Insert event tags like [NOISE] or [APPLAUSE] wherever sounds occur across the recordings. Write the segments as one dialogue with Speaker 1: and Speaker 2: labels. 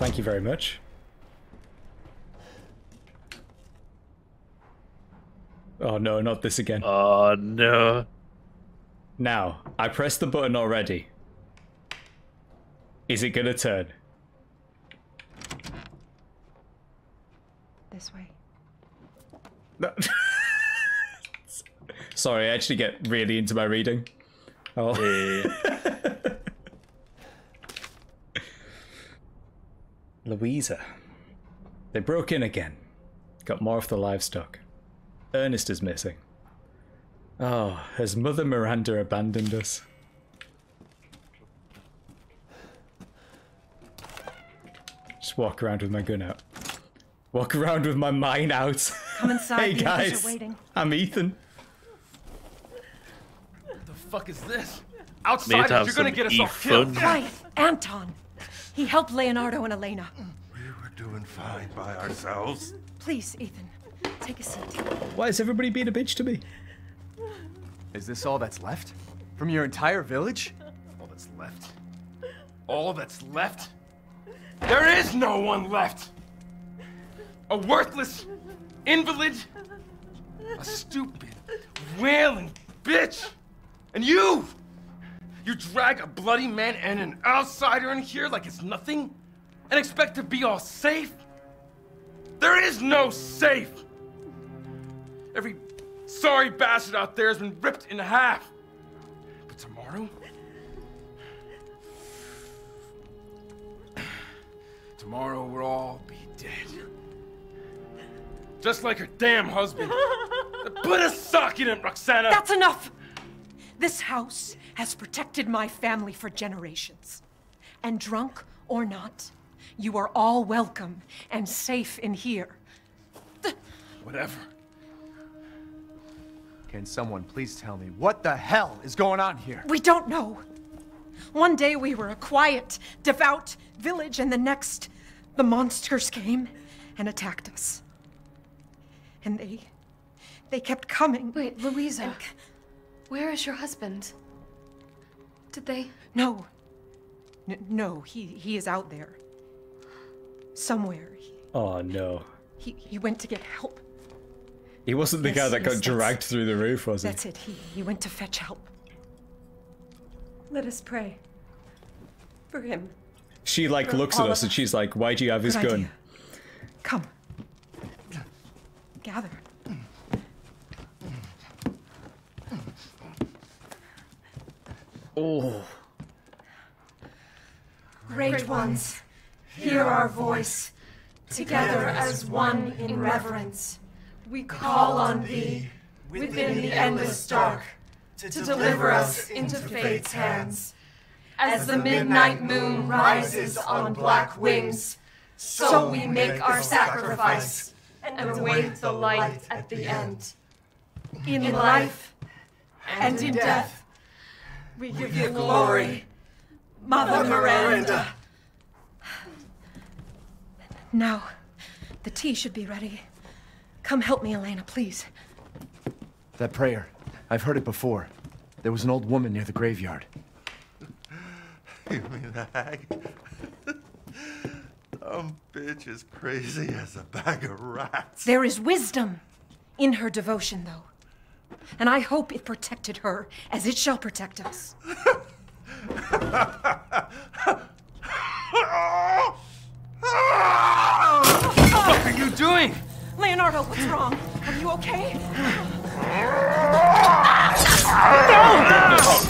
Speaker 1: Thank you very much. Oh no, not this again.
Speaker 2: Oh no.
Speaker 1: Now, I pressed the button already. Is it gonna turn?
Speaker 3: This way.
Speaker 1: No. [LAUGHS] Sorry, I actually get really into my reading. Oh.
Speaker 2: Yeah. [LAUGHS]
Speaker 1: Luiza. They broke in again. Got more of the livestock. Ernest is missing. Oh, has Mother Miranda abandoned us? Just walk around with my gun out. Walk around with my mine out.
Speaker 3: Come inside.
Speaker 1: hey
Speaker 3: the others
Speaker 1: guys,
Speaker 3: waiting.
Speaker 1: I'm Ethan.
Speaker 4: What the fuck is this?
Speaker 2: Outside, to
Speaker 4: Outsiders,
Speaker 2: have
Speaker 4: you're gonna get us all killed.
Speaker 2: e-fun.
Speaker 3: Quiet, Anton. He helped Leonardo and Elena.
Speaker 5: We were doing fine by ourselves.
Speaker 3: Please, Ethan, take a seat.
Speaker 1: Why is everybody being a bitch to me?
Speaker 6: Is this all that's left? From your entire village?
Speaker 4: All that's left. All that's left? There is no one left! A worthless invalid, a stupid, wailing bitch! And you! You drag a bloody man and an outsider in here like it's nothing? And expect to be all safe? There is no safe! Every sorry bastard out there has been ripped in half. But tomorrow? Tomorrow we'll all be dead. Just like her damn husband. [LAUGHS] Put a sock in it, Roxana!
Speaker 3: That's enough! This house has protected my family for generations. And drunk or not, you are all welcome and safe in here.
Speaker 4: Whatever.
Speaker 6: Can someone please tell me what the hell is going on here?
Speaker 3: We don't know. One day we were a quiet, devout village, and the next, the monsters came and attacked us. And they. they kept coming.
Speaker 7: Wait, Luiza.
Speaker 3: And-
Speaker 7: Where is your husband? Did they?
Speaker 3: No. N- no, he, he is out there. Somewhere. He,
Speaker 1: Oh no.
Speaker 3: he, he went to get help.
Speaker 1: He wasn't the
Speaker 3: Yes,
Speaker 1: guy that
Speaker 3: yes,
Speaker 1: got dragged through the roof, was he?
Speaker 3: That's it. He, he went to fetch help.
Speaker 8: Let us pray. For him.
Speaker 1: She like
Speaker 3: For
Speaker 1: looks at us and she's like, "Why do you have his
Speaker 3: Good
Speaker 1: gun?"
Speaker 3: idea. Come. Gather.
Speaker 1: Oh,
Speaker 8: Great ones, hear our voice. Together as one in reverence, we call on thee within the endless dark to deliver us into fate's hands. As the midnight moon rises on black wings, so we make our sacrifice and await the light at the end. In life and in death, we give you glory, Mother Miranda.
Speaker 3: Now, the tea should be ready. Come help me, Elena, please.
Speaker 6: That prayer. I've heard it before. There was an old woman near the graveyard. [LAUGHS]
Speaker 5: You mean the hag? [LAUGHS] Dumb bitch is crazy as a bag of rats.
Speaker 3: There is wisdom in her devotion, though. And I hope it protected her as it shall protect us.
Speaker 4: What are you doing?
Speaker 3: Leonardo, what's wrong? Are you okay?
Speaker 6: Elena,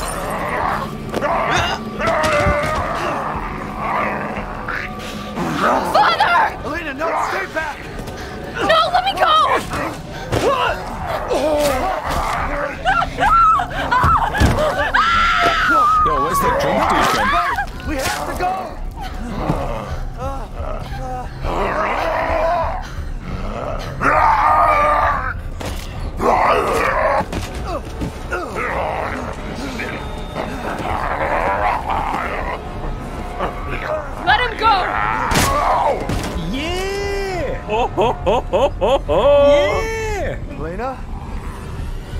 Speaker 2: Ho, ho, ho, ho, ho, ho.
Speaker 1: yeah,
Speaker 6: Elena?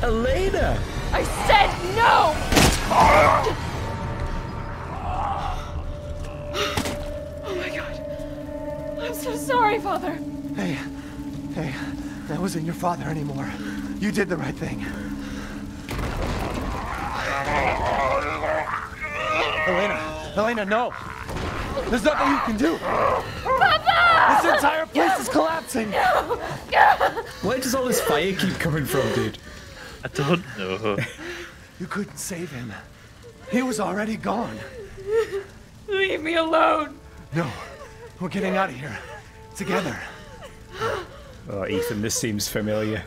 Speaker 1: Elena.
Speaker 7: I said no!
Speaker 3: Oh my god.
Speaker 8: I'm so sorry, Father.
Speaker 6: Hey, hey, that wasn't your father anymore. You did the right thing. Elena, Elena, no. There's nothing you can do. Papa! This entire place is collapsing.
Speaker 1: Where does all this fire keep coming from, dude?
Speaker 2: I don't know.
Speaker 6: You couldn't save him. He was already gone.
Speaker 8: Leave me alone.
Speaker 6: No, we're getting out of here. Together.
Speaker 1: Oh, Ethan, this seems familiar.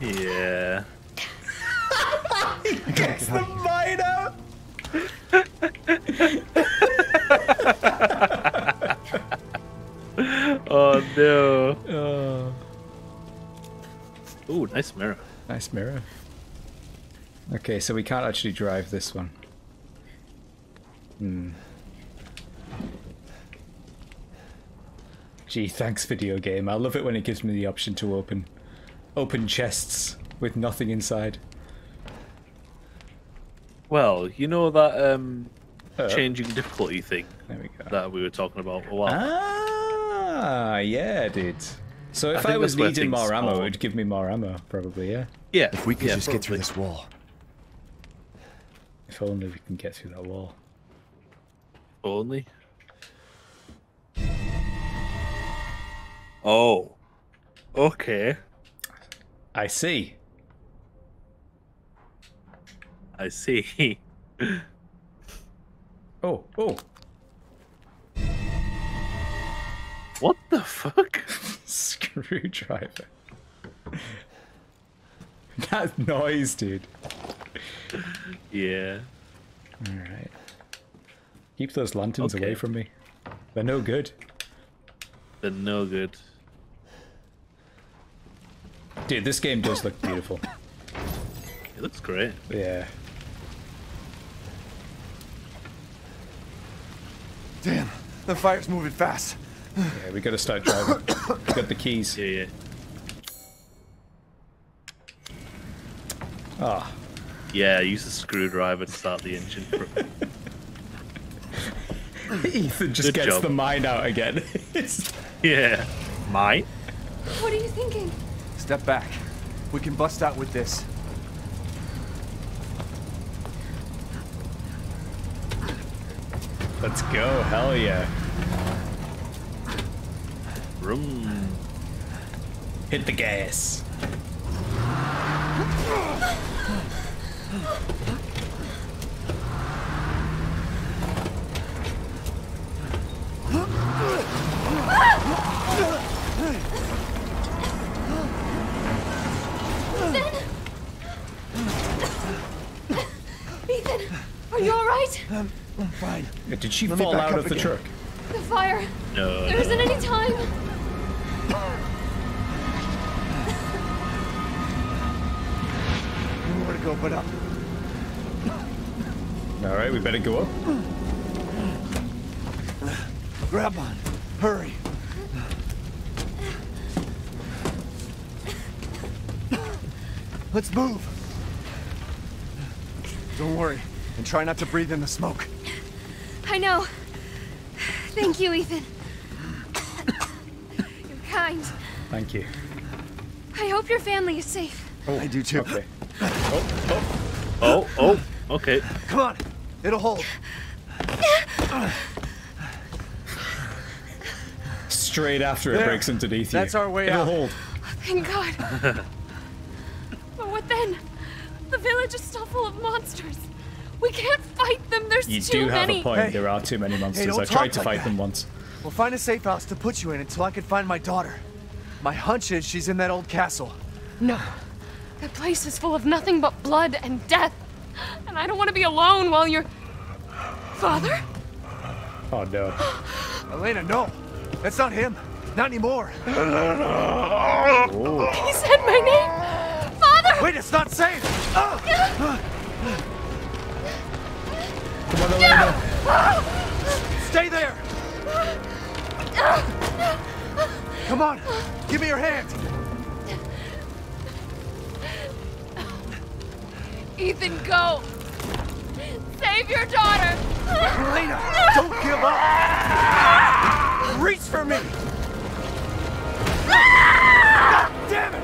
Speaker 2: Yeah. [LAUGHS]
Speaker 1: he Gets the mine out. [LAUGHS]
Speaker 2: Oh no.
Speaker 1: Oh,
Speaker 2: Ooh, nice mirror.
Speaker 1: nice mirror. Okay, so we can't actually drive this one. Hmm. Gee, thanks, video game. I love it when it gives me the option to open, open chests with nothing inside.
Speaker 2: Well, you know that um,
Speaker 1: Uh.
Speaker 2: changing difficulty thing
Speaker 1: There we go.
Speaker 2: that we were talking about a while. back?
Speaker 1: Ah, yeah, dude. So if I,
Speaker 2: think
Speaker 1: was
Speaker 2: that's
Speaker 1: needing more ammo,
Speaker 2: fall.
Speaker 1: it'd give me more ammo, probably, yeah.
Speaker 2: Yeah.
Speaker 6: If we could
Speaker 2: yeah,
Speaker 6: just get through this wall.
Speaker 1: If only we can get through that wall.
Speaker 2: Only. Oh. Okay.
Speaker 1: I see.
Speaker 2: I see. [LAUGHS]
Speaker 1: Oh, oh.
Speaker 2: What the fuck? [LAUGHS]
Speaker 1: Screwdriver. [LAUGHS] that noise, dude.
Speaker 2: Yeah.
Speaker 1: Alright. Keep those lanterns
Speaker 2: Okay.
Speaker 1: away from me. They're no good.
Speaker 2: They're no good.
Speaker 1: Dude, this game does look beautiful.
Speaker 2: It looks great.
Speaker 1: Yeah.
Speaker 6: Damn, the fire's moving fast.
Speaker 1: Yeah, we gotta start driving. we got the keys.
Speaker 2: Yeah, yeah.
Speaker 1: Ah,
Speaker 2: Yeah, use the screwdriver to start the engine. [LAUGHS]
Speaker 1: Ethan just
Speaker 2: Good
Speaker 1: gets
Speaker 2: job.
Speaker 1: the mine out again. [LAUGHS]
Speaker 2: Yeah. Mine?
Speaker 7: What are you thinking?
Speaker 6: Step back. We can bust out with this.
Speaker 1: Let's go, hell yeah.
Speaker 2: Vroom.
Speaker 1: Hit the gas.
Speaker 7: Ethan, are you alright?
Speaker 6: Um, I'm fine.
Speaker 1: Did she
Speaker 6: Let
Speaker 1: fall out
Speaker 6: up
Speaker 1: of the
Speaker 6: again.
Speaker 1: truck?
Speaker 7: The fire.
Speaker 2: No.
Speaker 7: There isn't any time.
Speaker 6: Nowhere to go but up.
Speaker 1: Alright, we better go up.
Speaker 6: Grab on. Hurry. Let's move. Don't worry, and try not to breathe in the smoke.
Speaker 7: I know. Thank you, Ethan. You're kind.
Speaker 1: Thank you.
Speaker 7: I hope your family is safe.
Speaker 6: Oh, I do too.
Speaker 1: Okay.
Speaker 2: Oh, oh, oh, oh, okay.
Speaker 6: Come on, it'll hold.
Speaker 1: Straight after it
Speaker 6: There.
Speaker 1: breaks underneath you.
Speaker 6: That's our way
Speaker 1: It'll
Speaker 6: out.
Speaker 1: hold.
Speaker 7: Thank God. but what then? The village is still full of monsters. We can't fight them. There's
Speaker 1: You
Speaker 7: too many.
Speaker 1: You do have
Speaker 7: many.
Speaker 1: a point.
Speaker 6: Hey.
Speaker 1: There are too many monsters.
Speaker 6: don't
Speaker 1: I tried to
Speaker 6: like
Speaker 1: fight
Speaker 6: that.
Speaker 1: them once.
Speaker 6: We'll find a safe house to put you in until I can find my daughter. My hunch is she's in that old castle.
Speaker 7: No. That place is full of nothing but blood and death. And I don't want to be alone while you're. Father?
Speaker 1: Oh no. [GASPS]
Speaker 6: Elena, no. That's not him. Not anymore. [GASPS]
Speaker 7: He said my name! Father!
Speaker 6: Wait, it's not safe. Ah! [GASPS]
Speaker 1: Come on, Elena.
Speaker 6: Stay there. Come on. Give me your hand.
Speaker 7: Ethan, go! Save your daughter!
Speaker 6: Elena, don't give up. Reach for me! God damn it!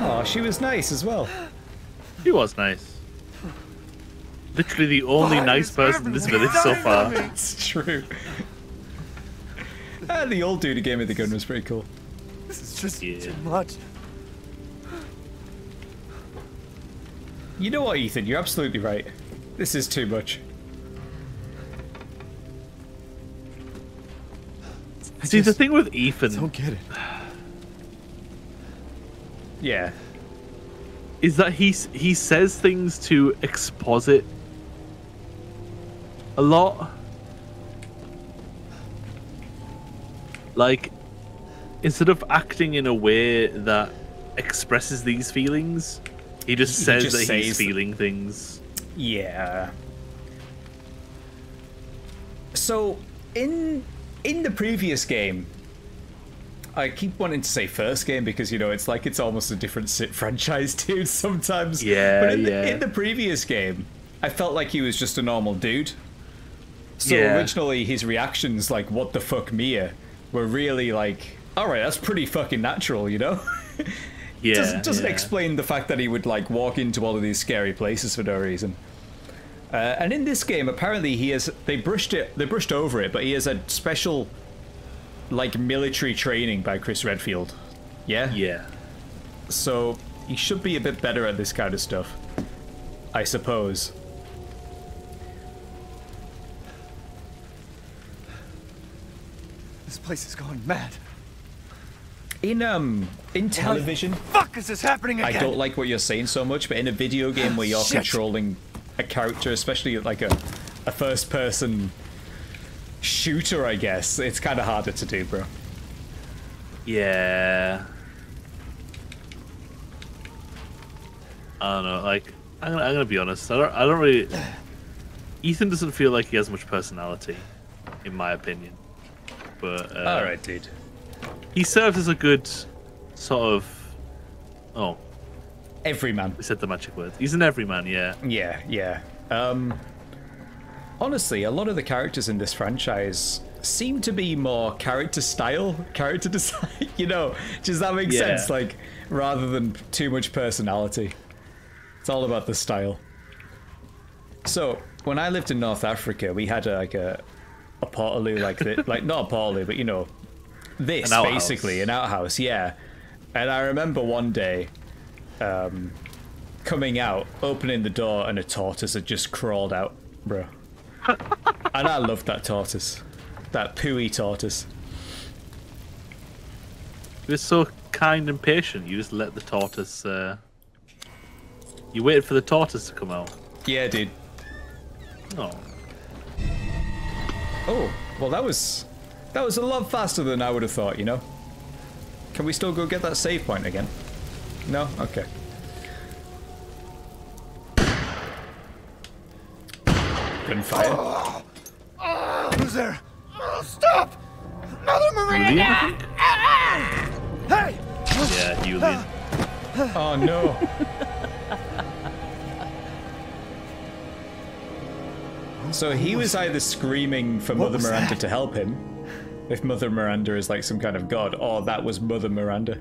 Speaker 1: Oh, she was nice as well.
Speaker 2: He was nice. Literally the only
Speaker 6: Why
Speaker 2: nice person in this village so far.
Speaker 6: on?
Speaker 1: It's true. And the old dude who gave me the gun was pretty cool.
Speaker 6: This is just
Speaker 2: Yeah.
Speaker 6: too much.
Speaker 1: You know what, Ethan? You're absolutely right. This is too much.
Speaker 6: I
Speaker 2: See, the thing with Ethan
Speaker 6: don't get it.
Speaker 1: Yeah.
Speaker 2: is that he he says things to exposit a lot. Like instead of acting in a way that expresses these feelings, he just
Speaker 1: He
Speaker 2: says
Speaker 1: just
Speaker 2: that he's
Speaker 1: says-
Speaker 2: feeling things.
Speaker 1: Yeah. So in in the previous game, I keep wanting to say first game because you know it's like it's almost a different franchise, [LAUGHS] dude. Sometimes,
Speaker 2: Yeah,
Speaker 1: But in,
Speaker 2: yeah.
Speaker 1: The, in the previous game, I felt like he was just a normal dude. So
Speaker 2: Yeah.
Speaker 1: originally, his reactions, like "What the fuck, Mia," were really like, "All right, that's pretty fucking natural," you know. [LAUGHS]
Speaker 2: Yeah,
Speaker 1: doesn't, doesn't
Speaker 2: yeah.
Speaker 1: explain the fact that he would like walk into all of these scary places for no reason. Uh, and in this game, apparently he has they brushed it they brushed over it, but he has a special like military training by Chris Redfield. Yeah.
Speaker 2: Yeah.
Speaker 1: So he should be a bit better at this kind of stuff, I suppose.
Speaker 6: This place is going mad.
Speaker 1: In um in television,
Speaker 6: Fuck is this happening again?
Speaker 1: I don't like what you're saying so much, but in a video game where you're
Speaker 6: Shit.
Speaker 1: controlling a character, especially like a, a first person shooter, I guess, it's kind of harder to do, bro.
Speaker 2: Yeah. I don't know. Like, I'm gonna, I'm gonna be honest. I don't. I don't really. Ethan doesn't feel like he has much personality, in my opinion. But uh,
Speaker 1: All right, dude.
Speaker 2: He serves as a good sort of. Oh,
Speaker 1: Everyman.
Speaker 2: we said the magic word. He's an everyman. Yeah.
Speaker 1: Yeah, yeah. Um, honestly, a lot of the characters in this franchise seem to be more character style, [LAUGHS] character design. [LAUGHS] you know, does that make
Speaker 2: Yeah.
Speaker 1: sense? Like, rather than too much personality. It's all about the style. So, when I lived in North Africa, we had a, like a a portaloo like that, [LAUGHS] like not a portaloo, but you know, this
Speaker 2: An
Speaker 1: basically an outhouse. Yeah, and I remember one day um, coming out, opening the door, and a tortoise had just crawled out, bro. [LAUGHS] and I loved that tortoise, that pooey tortoise.
Speaker 2: He was so kind and patient. You just let the tortoise. Uh... You waited for the tortoise to come out.
Speaker 1: Yeah, dude.
Speaker 2: Oh.
Speaker 1: Oh, well, that was that was a lot faster than I would have thought. You know. Can we still go get that save point again? No. Okay. Gunfire.
Speaker 6: Who's oh, there? Oh, Stop! Mother Maria!
Speaker 2: Julian, I think? Ah!
Speaker 6: Hey!
Speaker 2: Yeah, Julian.
Speaker 1: Oh no. [LAUGHS] So he was either screaming for Mother Miranda
Speaker 6: that?
Speaker 1: to help him, if Mother Miranda is like some kind of god, Oh, that was Mother Miranda.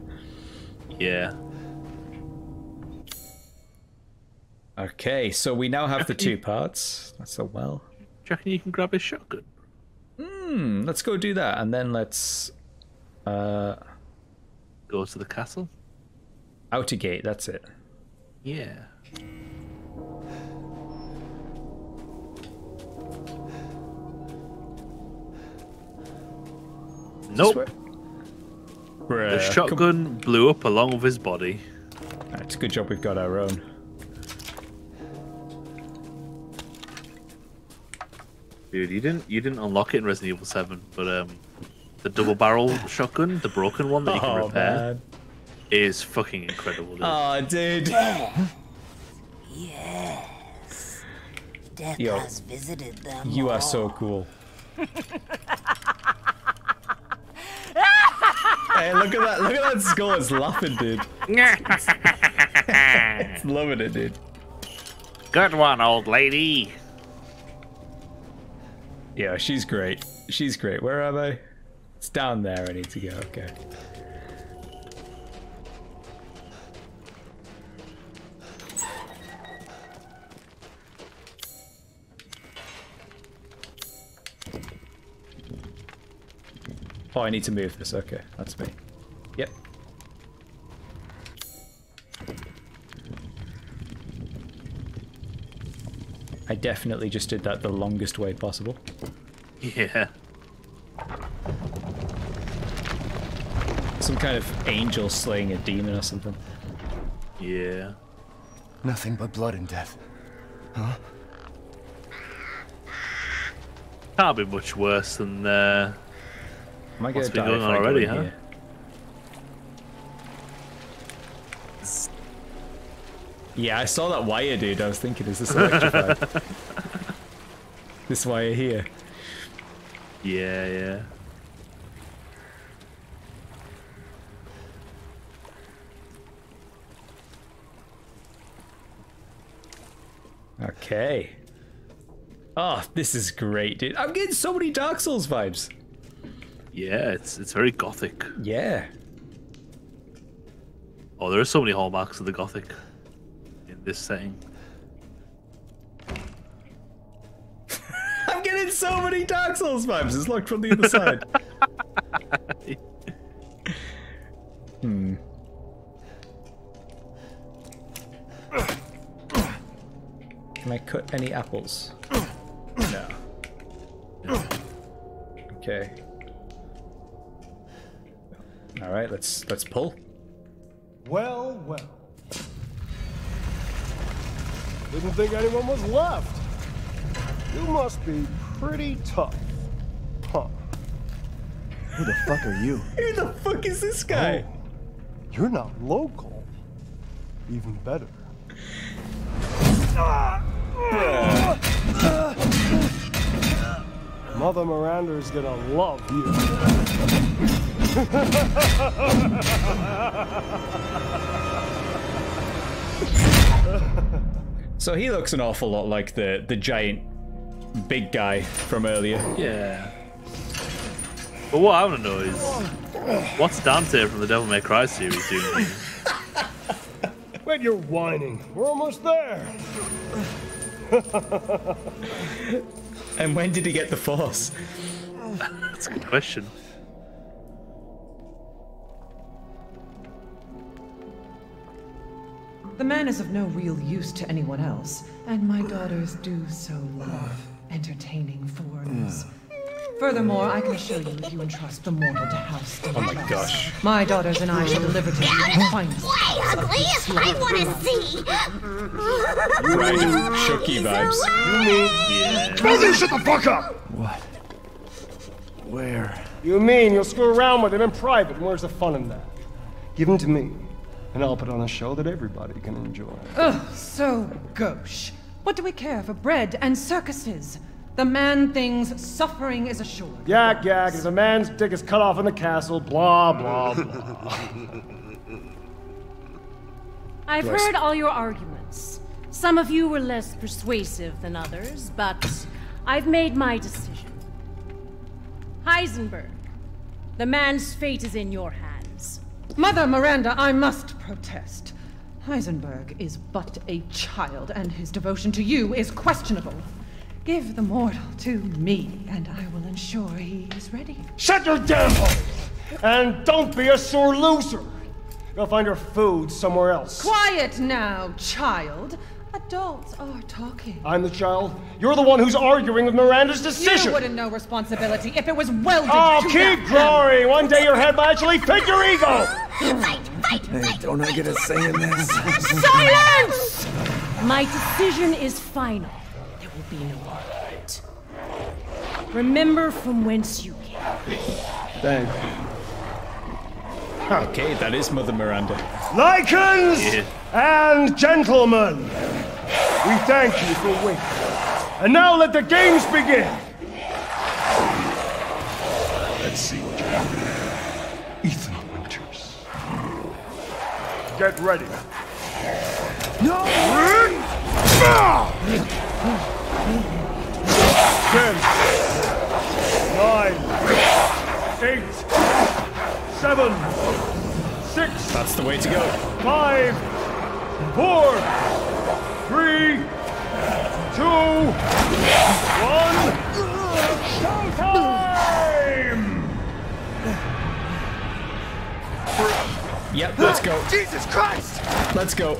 Speaker 2: Yeah.
Speaker 1: Okay, so we now have the two parts. That's a well.
Speaker 2: Do you you can grab his shotgun?
Speaker 1: Hmm, let's go do that, and then let's uh
Speaker 2: Go to the castle?
Speaker 1: outer gate. That's it.
Speaker 2: Yeah. Nope.
Speaker 1: Swear- Bruh,
Speaker 2: The
Speaker 1: come-
Speaker 2: shotgun blew up along with his body.
Speaker 1: It's a good job we've got our own.
Speaker 2: Dude, you didn't you didn't unlock it in Resident Evil 7, but um the double barrel [LAUGHS] shotgun, the broken one that you can
Speaker 1: Oh
Speaker 2: repair,
Speaker 1: man.
Speaker 2: is fucking incredible. Dude.
Speaker 1: Oh, dude. [GASPS]
Speaker 9: Yes. Death
Speaker 1: Yo,
Speaker 9: has visited them.
Speaker 1: You are so cool. [LAUGHS] hey, look at that! Look at that skull! It's laughing, dude. [LAUGHS] it's loving it, dude.
Speaker 2: Good one, old lady.
Speaker 1: Yeah, she's great. She's great. Where am I? It's down there. I need to go. Okay. Oh, I need to move this. Okay, that's me. Yep. I definitely just did that the longest way possible.
Speaker 2: Yeah.
Speaker 1: Some kind of angel slaying a demon or something.
Speaker 2: Yeah.
Speaker 6: Nothing but blood and death. Huh?
Speaker 2: Can't be much worse than uh,
Speaker 1: Am I
Speaker 2: what's been going on already, huh?
Speaker 1: here? Yeah, I saw that wire, dude. I was thinking, is this electrified? [LAUGHS] this wire here.
Speaker 2: Yeah, yeah.
Speaker 1: Okay. Oh, this is great, dude. I'm getting so many Dark Souls vibes.
Speaker 2: Yeah, it's it's very gothic.
Speaker 1: Yeah.
Speaker 2: Oh, there are so many hallmarks of the gothic in this setting. [LAUGHS]
Speaker 1: I'm getting so many Dark Souls vibes. It's locked from the other side. [LAUGHS] hmm. Can I cut any apples? No. Okay. All right, let's let's pull.
Speaker 10: Well, well. Didn't think anyone was left. You must be pretty tough. Huh.
Speaker 6: Who the fuck are you? [LAUGHS]
Speaker 1: Who the fuck is this guy?
Speaker 10: Oh, you're not local. Even better. Mother Miranda's gonna love you. [LAUGHS]
Speaker 1: So he looks an awful lot like the the giant big guy from earlier.
Speaker 2: Yeah. But what I want to know is, what's Dante from the Devil May Cry series doing here?
Speaker 10: Wait, you're whining. We're almost there.
Speaker 1: And when did he get the force?
Speaker 2: That's a good question.
Speaker 3: The man is of no real use to anyone else, and my daughters do so love entertaining foreigners. Furthermore, I can assure you if you entrust the mortal to House
Speaker 1: Oh my
Speaker 3: Dimitrescu,
Speaker 1: gosh.
Speaker 3: My daughters and I shall deliver to you the finest.
Speaker 11: Why, ugly? I want to see.
Speaker 1: Kind of Chucky vibes.
Speaker 2: Yeah.
Speaker 10: Both of you shut the fuck up!
Speaker 6: What? Where?
Speaker 10: You mean you'll screw around with him in private? and Where's the fun in that? Give him to me, and I'll put on a show that everybody can enjoy.
Speaker 3: Ugh, so gauche. What do we care for bread and circuses? The man thinks suffering is assured.
Speaker 10: Yak yak, if a man's dick is cut off in the castle, blah blah blah. [LAUGHS]
Speaker 12: I've
Speaker 10: Yes.
Speaker 12: heard all your arguments. Some of you were less persuasive than others, but I've made my decision. Heisenberg, the man's fate is in your hands.
Speaker 3: Mother Miranda, I must protest. Heisenberg is but a child, and his devotion to you is questionable. Give the mortal to me, and I will ensure he is ready.
Speaker 10: Shut your damn hole! And don't be a sore loser! Go find your food somewhere else.
Speaker 3: Quiet now, child. Adults oh, are talking.
Speaker 10: I'm the child. You're the one who's arguing with Miranda's decision.
Speaker 3: You wouldn't know responsibility if it was welded
Speaker 10: Oh,
Speaker 3: to
Speaker 10: keep
Speaker 3: that
Speaker 10: growing! One day your head might actually fit your ego!
Speaker 6: Hey, don't I get a say in this?
Speaker 12: Silence! My decision is final. There will be no argument. Remember from whence you came.
Speaker 10: Thank you.
Speaker 1: Okay, that is Mother Miranda.
Speaker 10: Lycans
Speaker 1: Yeah.
Speaker 10: and gentlemen, we thank you for waiting. And now let the games begin! Let's see what you have. Ethan Winters. Get ready. No! Ten,
Speaker 13: eight, seven, six.
Speaker 1: That's the way to go.
Speaker 13: Five, four, three, two, one. Showtime!
Speaker 1: Yep, let's go.
Speaker 6: Jesus Christ!
Speaker 1: Let's go.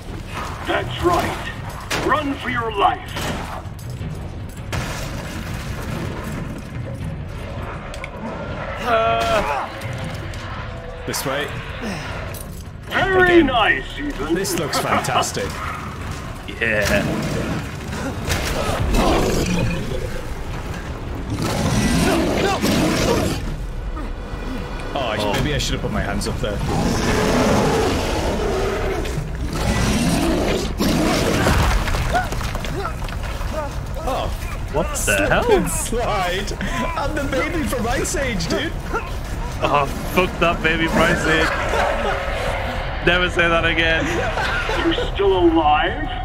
Speaker 13: That's right. Run for your life.
Speaker 1: This way.
Speaker 13: Very
Speaker 1: Again.
Speaker 13: nice, Ethan.
Speaker 1: This looks fantastic. [LAUGHS]
Speaker 2: Yeah.
Speaker 1: Oh, I should, maybe I should have put my hands up there. Oh,
Speaker 2: What the
Speaker 1: slip
Speaker 2: hell?
Speaker 1: and slide. I'm the baby from Ice Age, dude.
Speaker 2: Oh, fuck that baby from Ice Age. Never say that again.
Speaker 13: You're still alive?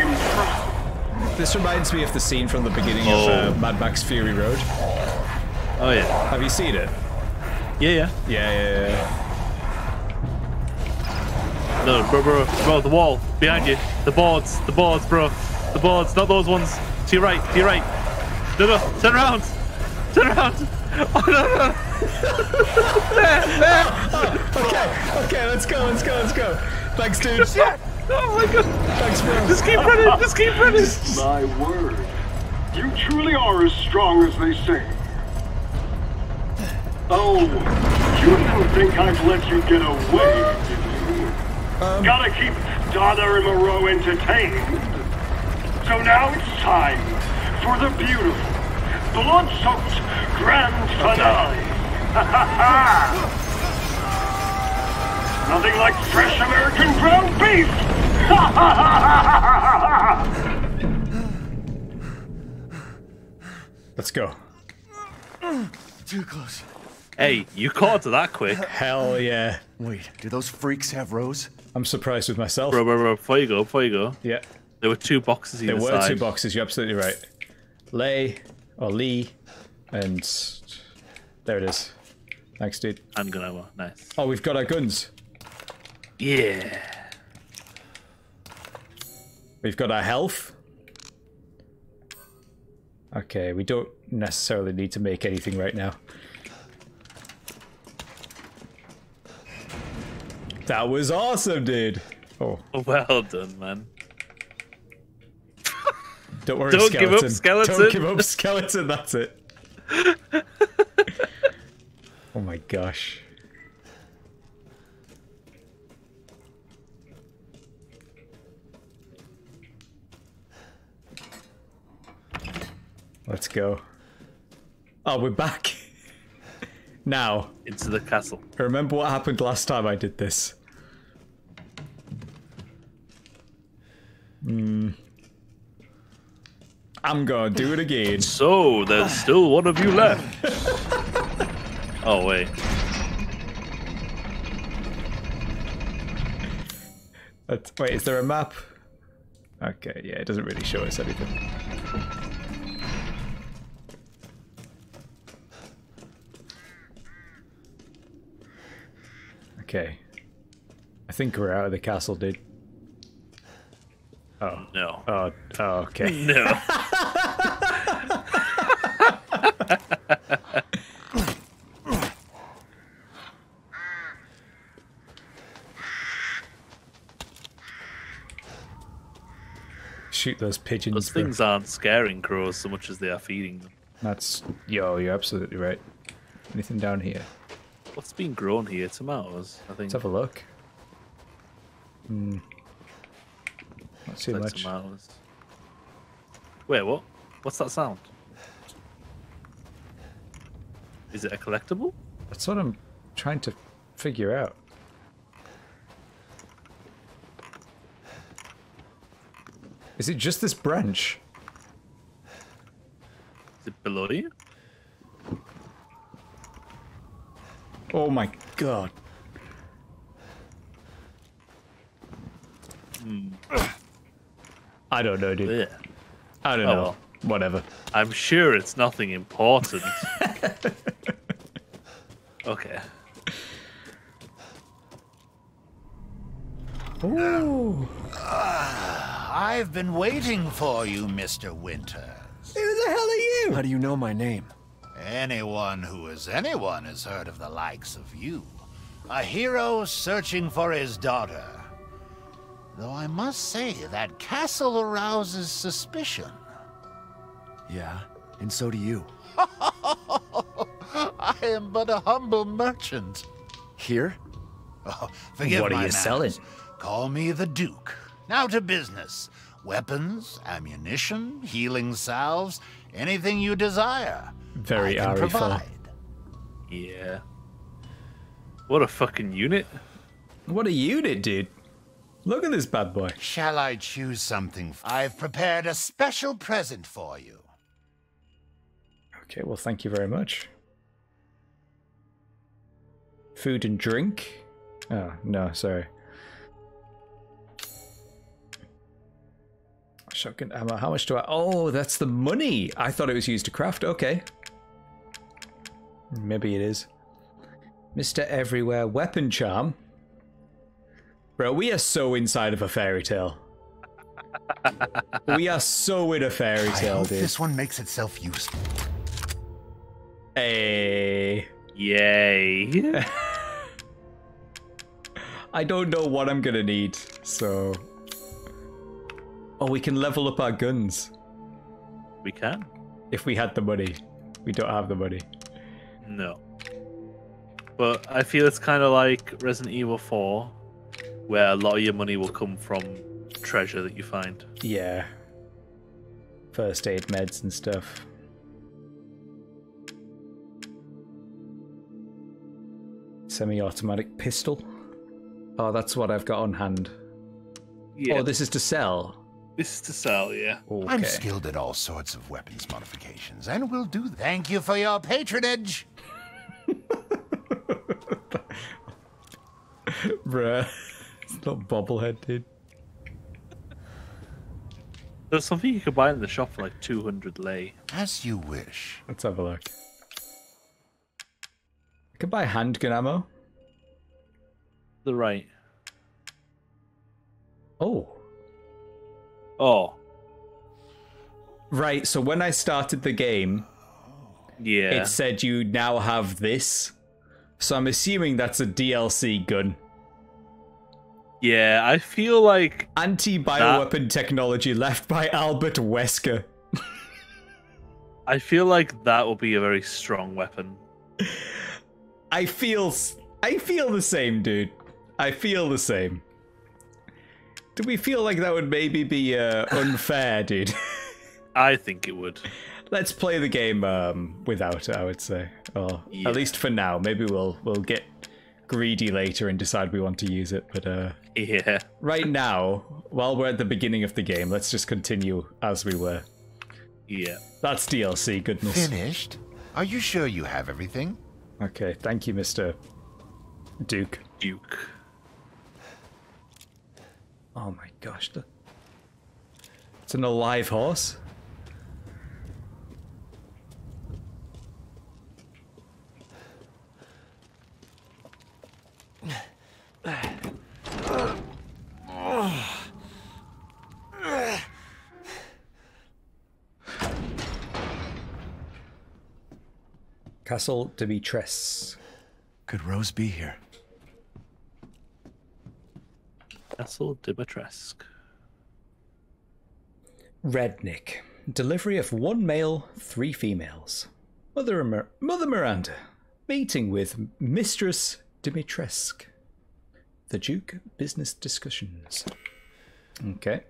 Speaker 13: Impressive.
Speaker 1: This reminds me of the scene from the beginning
Speaker 2: Oh.
Speaker 1: of uh, Mad Max Fury Road.
Speaker 2: Oh yeah.
Speaker 1: Have you seen it?
Speaker 2: Yeah, yeah.
Speaker 1: Yeah, yeah, yeah.
Speaker 2: No, bro, bro, bro, the wall behind you. The boards, the boards, bro. The boards, not those ones. To your right, to your right. No, no, turn around. Turn around. [LAUGHS] Oh, no, no. there, [LAUGHS] there.
Speaker 1: Okay, okay, let's go, let's go, let's go. Thanks, dude.
Speaker 2: Oh my god.
Speaker 1: Thanks, bro.
Speaker 2: Just keep running, just keep running.
Speaker 13: My word. You truly are as strong as they say. Oh, you didn't think I'd let you get away, did you? Um. Gotta keep Donna and Moreau entertained. So now it's time for the beautiful, blood-soaked grand finale. [LAUGHS] Nothing like fresh American ground beef! [LAUGHS]
Speaker 1: Let's go.
Speaker 6: Too close.
Speaker 2: Hey, you caught to that quick.
Speaker 1: Hell yeah.
Speaker 6: Wait, do those freaks have Rose?
Speaker 1: I'm surprised with myself.
Speaker 2: Bro, bro, bro, before you go, before you go.
Speaker 1: Yeah.
Speaker 2: There were two boxes
Speaker 1: There were
Speaker 2: side.
Speaker 1: two boxes, you're absolutely right. Lay, or Lee, and there it is. Thanks, dude.
Speaker 2: Handgun ammo, nice.
Speaker 1: Oh, we've got our guns.
Speaker 2: Yeah.
Speaker 1: We've got our health. Okay, we don't necessarily need to make anything right now. That was awesome, dude. Oh,
Speaker 2: Well done, man.
Speaker 1: don't worry,
Speaker 2: Don't give up,
Speaker 1: skeleton.
Speaker 2: skeleton.
Speaker 1: Don't give up, skeleton. That's it. [LAUGHS] oh my gosh. Let's go. Oh, we're back. [LAUGHS] now.
Speaker 2: Into the castle.
Speaker 1: Remember what happened last time I did this? Hmm. I'm gonna do it again. [LAUGHS]
Speaker 2: So, there's still one of you left. [LAUGHS] oh, wait.
Speaker 1: That's, wait, is there a map? Okay, yeah, it doesn't really show us anything. Okay. I think we're out of the castle, dude. Oh.
Speaker 2: No.
Speaker 1: Oh, oh okay. [LAUGHS]
Speaker 2: No.
Speaker 1: Shoot those pigeons.
Speaker 2: Those
Speaker 1: bro.
Speaker 2: things aren't scaring crows so much as they are feeding them.
Speaker 1: That's yo, you're absolutely right. Anything down here?
Speaker 2: What's been grown here? Tomatoes, I think.
Speaker 1: Let's have a look. Hmm. Not too
Speaker 2: Like
Speaker 1: much.
Speaker 2: tomatoes. Wait, what? What's that sound? Is it a collectible?
Speaker 1: That's what I'm trying to figure out. Is it just this branch?
Speaker 2: Is it below you?
Speaker 1: Oh my god. I don't know, dude.
Speaker 2: Yeah.
Speaker 1: I don't
Speaker 2: Oh,
Speaker 1: know. Whatever.
Speaker 2: I'm sure it's nothing important. [LAUGHS] Okay.
Speaker 1: Ooh.
Speaker 14: I've been waiting for you, Mr. Winters.
Speaker 1: Who the hell are you?
Speaker 6: How do you know my name?
Speaker 14: Anyone who is anyone has heard of the likes of you. A hero searching for his daughter. Though I must say, that castle arouses suspicion.
Speaker 6: Yeah, and so do you. [LAUGHS]
Speaker 14: I am but a humble merchant.
Speaker 6: Here? [LAUGHS]
Speaker 14: Oh, forgive
Speaker 1: What are you
Speaker 14: manners.
Speaker 1: selling?
Speaker 14: Call me the Duke. Now to business. Weapons, ammunition, healing salves, anything you desire.
Speaker 1: Very
Speaker 14: I can
Speaker 1: Ari
Speaker 14: provide.
Speaker 2: Yeah. What a fucking unit.
Speaker 1: What a unit, dude. Look at this bad boy.
Speaker 14: Shall I choose something? I've prepared a special present for you.
Speaker 1: Okay, well, thank you very much. Food and drink? Oh, no, sorry. Shotgun ammo. How much do I. Oh, that's the money! I thought it was used to craft. Okay. Maybe it is. Mr. Everywhere Weapon Charm. Bro, we are so inside of a fairy tale. we are so in a fairy
Speaker 14: I
Speaker 1: tale,
Speaker 14: hope
Speaker 1: dude.
Speaker 14: this one makes itself useful.
Speaker 1: Hey.
Speaker 2: Yay. [LAUGHS]
Speaker 1: I don't know what I'm gonna need, so. Oh, we can level up our guns
Speaker 2: We can?
Speaker 1: if we had the money. We don't have the money.
Speaker 2: No. But I feel it's kind of like Resident Evil 4, where a lot of your money will come from treasure that you find.
Speaker 1: Yeah. First aid meds and stuff. Semi automatic pistol. Oh, that's what I've got on hand.
Speaker 2: Yeah.
Speaker 1: Oh, this is to sell.
Speaker 2: This is to sell, yeah.
Speaker 1: Okay.
Speaker 14: I'm skilled at all sorts of weapons modifications, and will do that. Thank you for your patronage. [LAUGHS]
Speaker 1: Bruh. It's not bobblehead, dude.
Speaker 2: There's something you could buy in the shop for like 200 lei.
Speaker 14: As you wish.
Speaker 1: Let's have a look. I can buy handgun ammo.
Speaker 2: The right.
Speaker 1: Oh.
Speaker 2: Oh.
Speaker 1: Right, so when I started the game,
Speaker 2: Yeah.
Speaker 1: it said you now have this. So I'm assuming that's a DLC gun.
Speaker 2: Yeah, I feel like
Speaker 1: anti bioweapon technology left by Albert Wesker.
Speaker 2: I feel like that will be a very strong weapon.
Speaker 1: I feel I feel the same, dude. I feel the same. Do we feel like that would maybe be uh, unfair, dude? [LAUGHS]
Speaker 2: I think it would.
Speaker 1: Let's play the game um, without it. I would say, or at least for now. Maybe we'll we'll get greedy later and decide we want to use it. But uh,
Speaker 2: Yeah.
Speaker 1: right now, while we're at the beginning of the game, let's just continue as we were.
Speaker 2: Yeah.
Speaker 1: That's DLC goodness.
Speaker 14: Finished? Are you sure you have everything?
Speaker 1: Okay, thank you, Mister Duke.
Speaker 2: Duke.
Speaker 1: Oh my gosh. It's an alive horse. Castle de Dimitrescu.
Speaker 6: Could Rose be here?
Speaker 2: Castle Dimitrescu.
Speaker 1: Rednick. Delivery of one male, three females. Mother, Mir- Mother Miranda. Meeting with Mistress Dimitrescu. The Duke business discussions. Okay.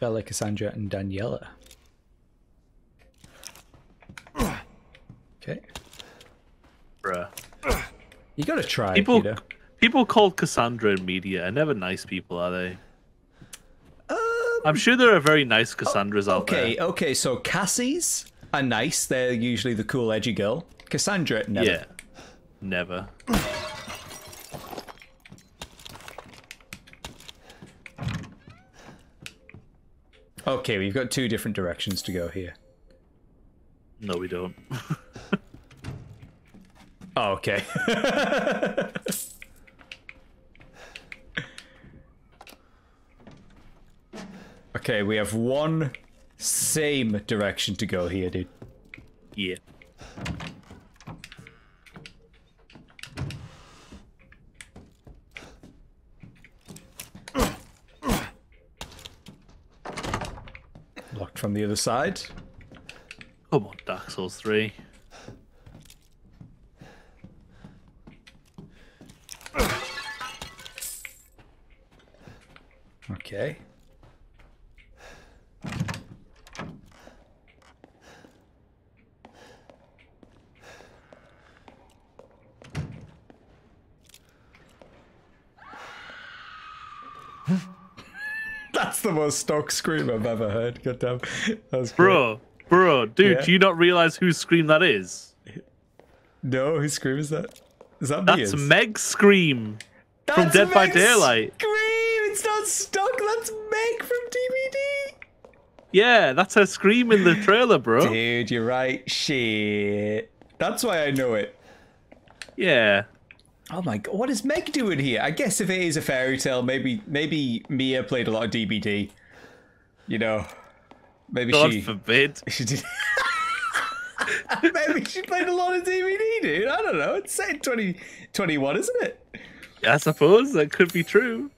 Speaker 1: Bella, Cassandra, and Daniela. Okay. You gotta try,
Speaker 2: People,
Speaker 1: Peter.
Speaker 2: people called Cassandra in media are never nice people, are they? I'm sure there are very nice Cassandras out there.
Speaker 1: Um, Okay, okay, so Cassie's are nice. They're usually the cool, edgy girl. Cassandra, never.
Speaker 2: Yeah. Never.
Speaker 1: Okay, we've got two different directions to go here.
Speaker 2: No, we don't. [LAUGHS]
Speaker 1: Oh, okay. [LAUGHS] okay, we have one same direction to go here, dude.
Speaker 2: Yeah.
Speaker 1: Locked from the other side.
Speaker 2: Come on, Dark Souls 3.
Speaker 1: Okay. [LAUGHS] That's the most stock scream I've ever heard. God damn. That was great.
Speaker 2: Bro, bro, dude,
Speaker 1: Yeah.
Speaker 2: do you not realize whose scream that is?
Speaker 1: No, whose scream is that? Is that
Speaker 2: That's
Speaker 1: Mia's?
Speaker 2: Meg's scream from
Speaker 1: That's
Speaker 2: Dead by
Speaker 1: Meg's
Speaker 2: Daylight.
Speaker 1: Scream! It's not stock. That's Meg from DBD.
Speaker 2: Yeah, that's her scream in the trailer, bro.
Speaker 1: Dude, you're right. Shit. That's why I know it.
Speaker 2: Yeah.
Speaker 1: Oh my god, what is Meg doing here? I guess if it is a fairy tale, maybe maybe Mia played a lot of DBD. You know, maybe
Speaker 2: God
Speaker 1: she God
Speaker 2: forbid. [LAUGHS]
Speaker 1: she did. [LAUGHS] maybe she played a lot of DBD, dude. I don't know. It's set in 2021, isn't it?
Speaker 2: I suppose that could be true.